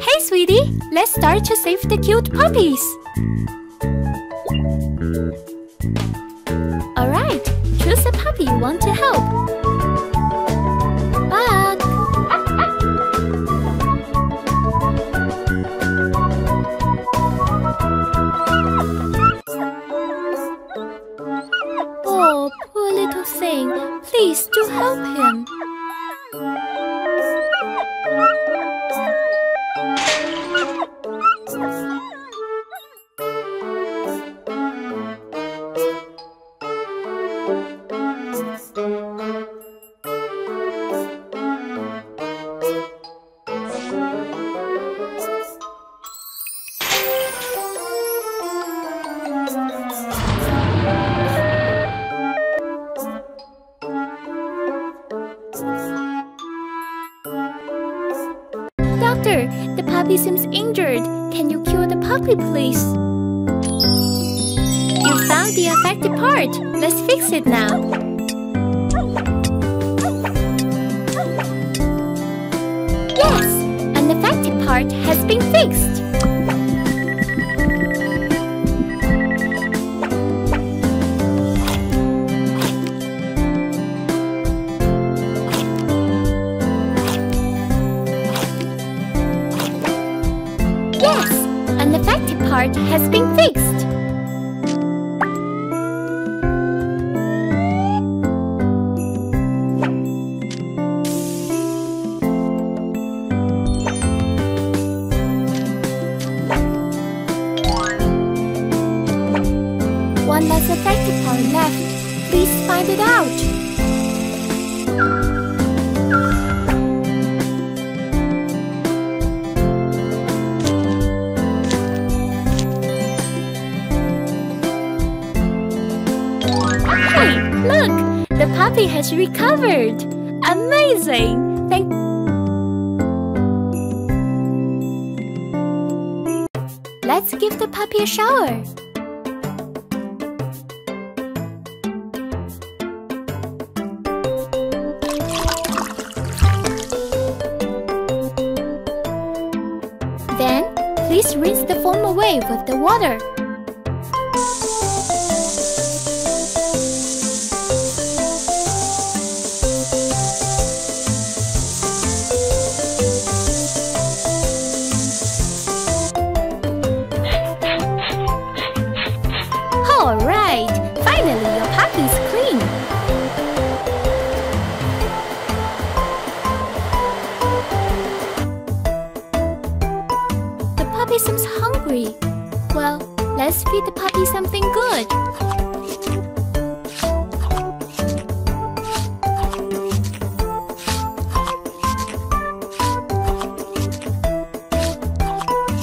Hey, sweetie, let's start to save the cute puppies. Alright, choose a puppy you want to help. Oh, poor little thing. Please do help him. Puppy, please? You found the affected part. Let's fix it now. Yes, an affected part has been fixed. Look! The puppy has recovered! Amazing! Thank Let's give the puppy a shower. Then, please rinse the foam away with the water. Let's feed the puppy something good.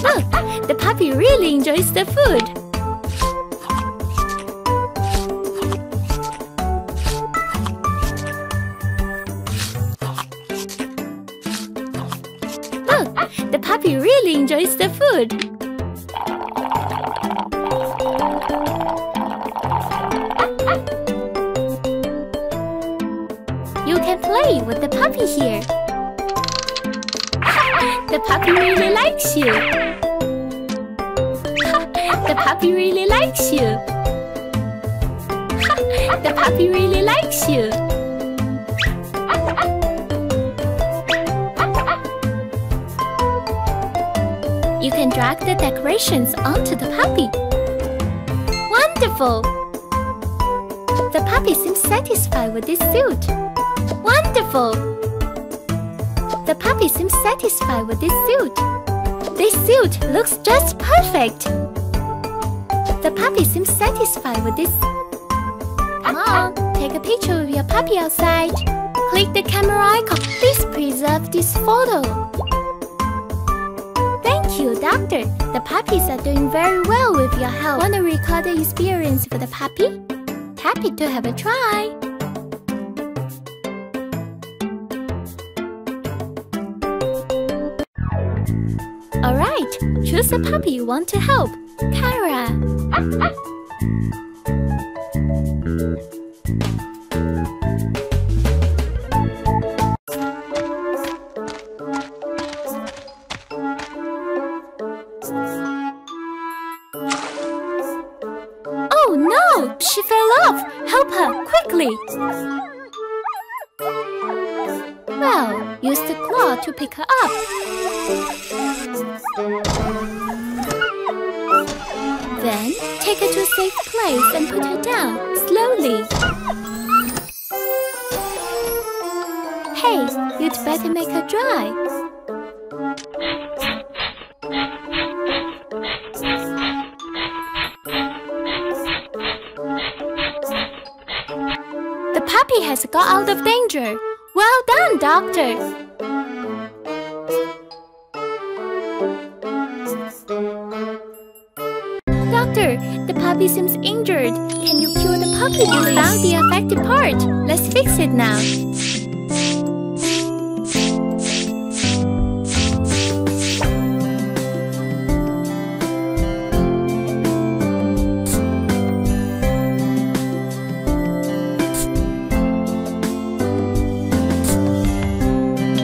Look, the puppy really enjoys the food. Look, the puppy really enjoys the food. Puppy really likes you. The puppy really likes you. The puppy really likes you. You can drag the decorations onto the puppy. Wonderful! The puppy seems satisfied with this suit. Wonderful! The puppy seems satisfied with this suit. This suit looks just perfect. The puppy seems satisfied with this. On, take a picture of your puppy outside. Click the camera icon. Please preserve this photo. Thank you, doctor. The puppies are doing very well with your help. Want to record the experience for the puppy? Happy to have a try. Choose a puppy you want to help. Kara. Oh no! She fell off! Help her, quickly! Well, use the claw to pick her up. Take her to a safe place and put her down, slowly. Hey, you'd better make her dry. The puppy has got out of danger. Well done, Doctor. We found the affected part. Let's fix it now.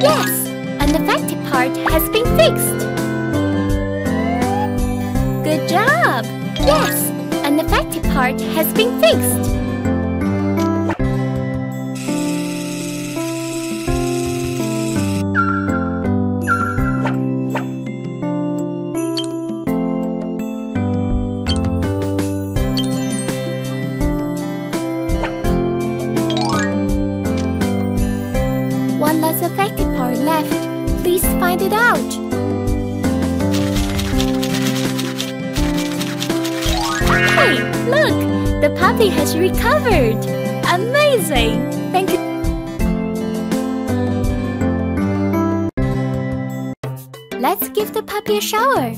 Yes! An affected part has been fixed. Good job! Yes, has been fixed. One less affected part left. Please find it out. Look! The puppy has recovered! Amazing! Thank you! Let's give the puppy a shower.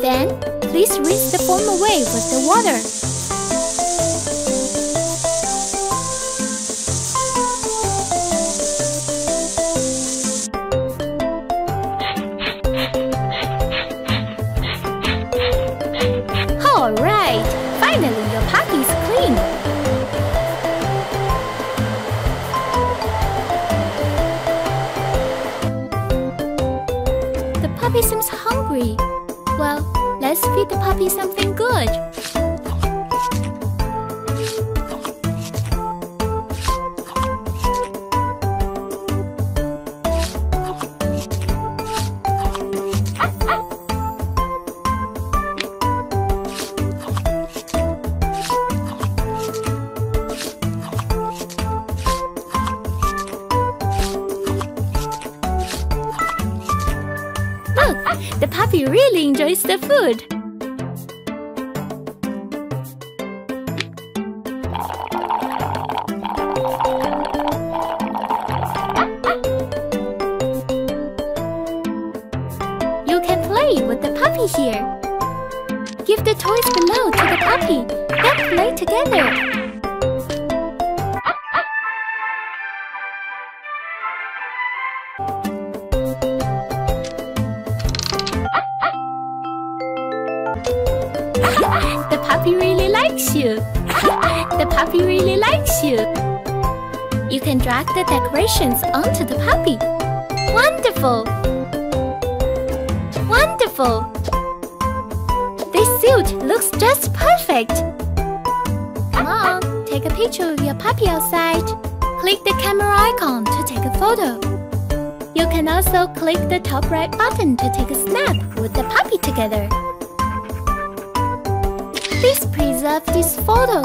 Then, please rinse the foam away with the water. Puppy seems hungry. Well, let's feed the puppy something good. The puppy really enjoys the food. You can play with the puppy here. Give the toys below to the puppy, then play together. Likes you. the puppy really likes you. You can drag the decorations onto the puppy. Wonderful! Wonderful! This suit looks just perfect. Come on, take a picture of your puppy outside. Click the camera icon to take a photo. You can also click the top right button to take a snap with the puppy together. Please preserve this photo.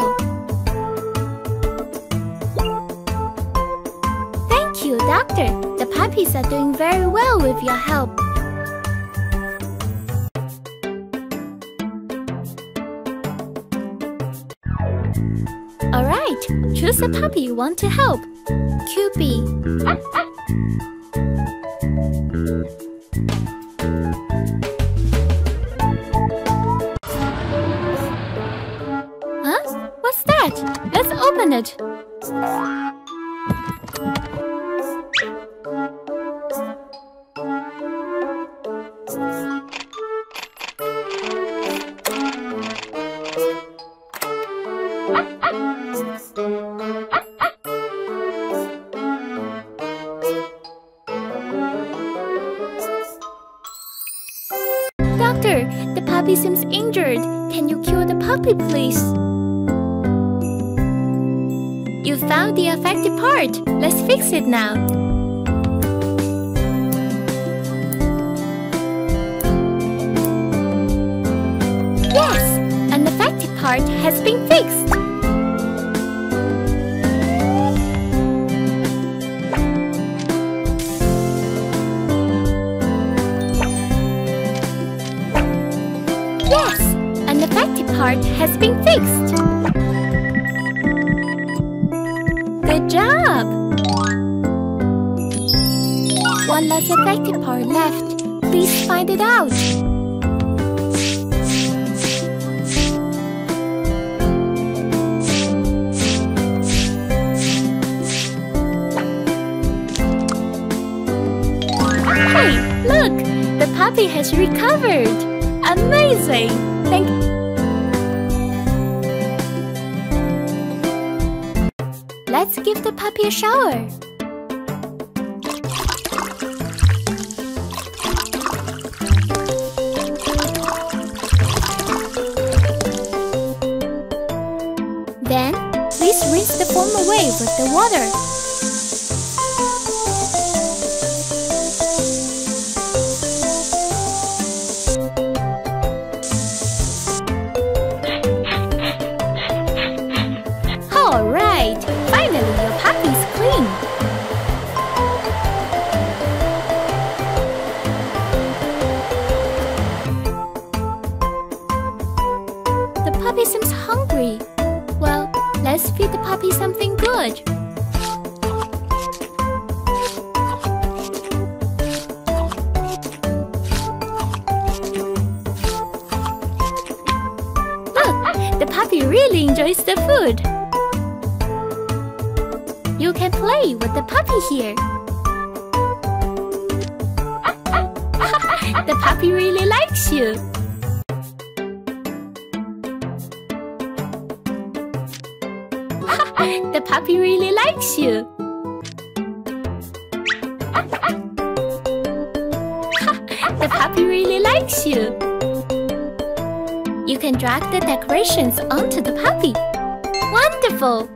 Thank you, Doctor. The puppies are doing very well with your help. Alright, choose a puppy you want to help. QB. open it. Doctor, the puppy seems injured. Can you cure the puppy, please? You found the affected part. Let's fix it now. Yes, an affected part has been fixed. Find it out. Hey, look! The puppy has recovered! Amazing! Thank Let's give the puppy a shower. Away with the water. Puppy really enjoys the food. You can play with the puppy here. the puppy really likes you. the puppy really likes you. the puppy really likes you. You can drag the decorations onto the puppy. Wonderful!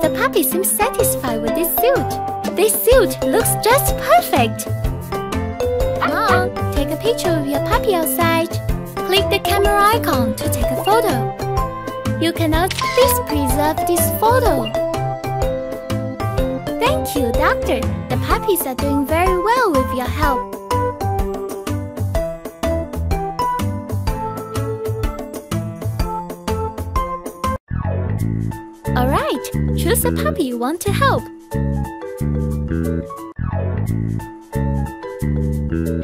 The puppy seems satisfied with this suit. This suit looks just perfect. Mom, take a picture of your puppy outside. Click the camera icon to take a photo. You cannot please preserve this photo. Thank you, doctor. The puppies are doing very well with your help. Choose a puppy you want to help.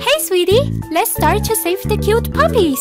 Hey, sweetie, let's start to save the cute puppies.